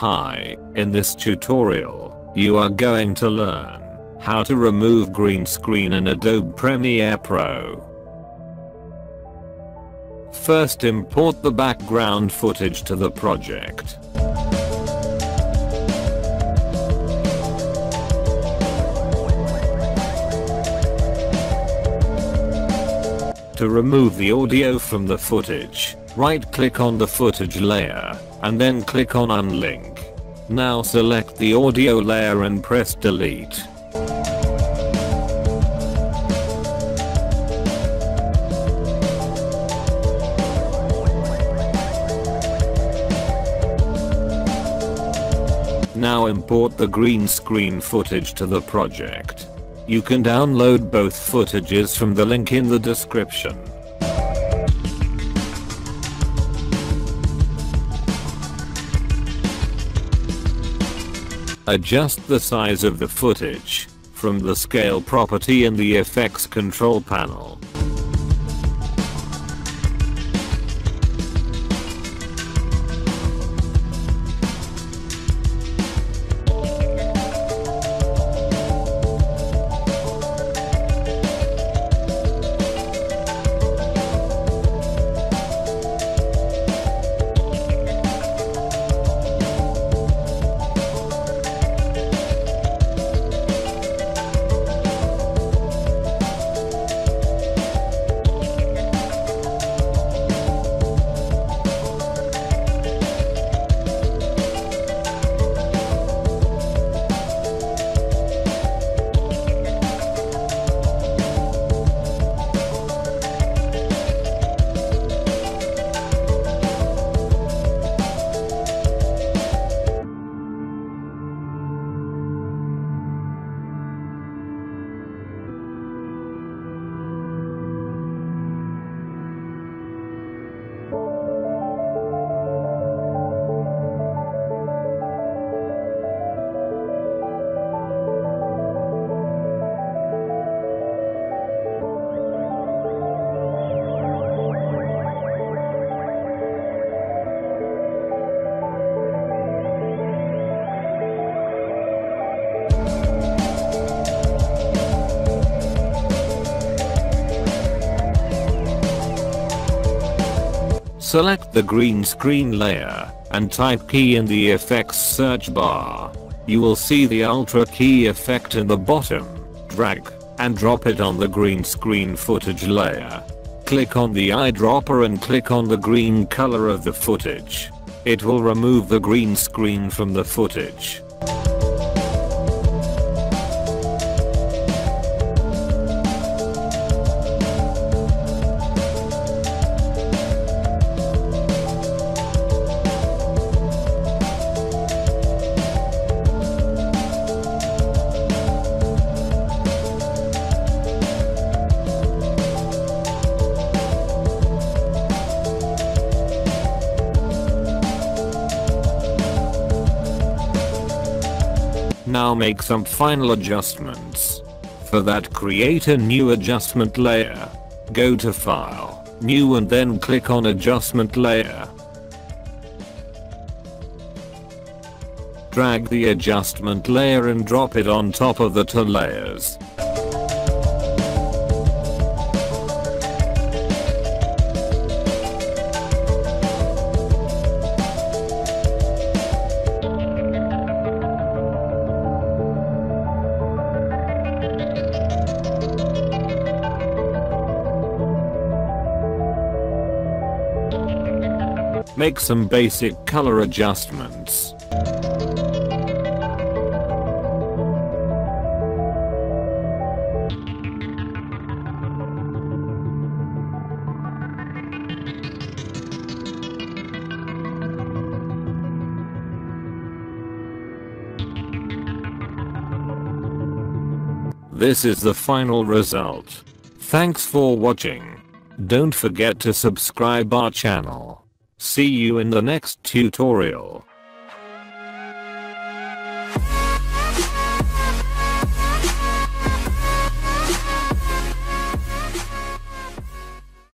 Hi, in this tutorial, you are going to learn how to remove green screen in Adobe Premiere Pro. First import the background footage to the project. To remove the audio from the footage, right click on the footage layer, and then click on unlink. Now select the audio layer and press delete. Now import the green screen footage to the project. You can download both footages from the link in the description. Adjust the size of the footage from the scale property in the effects control panel. Select the green screen layer and type key in the effects search bar. You will see the ultra key effect in the bottom. Drag and drop it on the green screen footage layer. Click on the eyedropper and click on the green color of the footage. It will remove the green screen from the footage. Now make some final adjustments. For that create a new adjustment layer. Go to file, new and then click on adjustment layer. Drag the adjustment layer and drop it on top of the two layers. Make some basic color adjustments. This is the final result. Thanks for watching. Don't forget to subscribe our channel. See you in the next tutorial.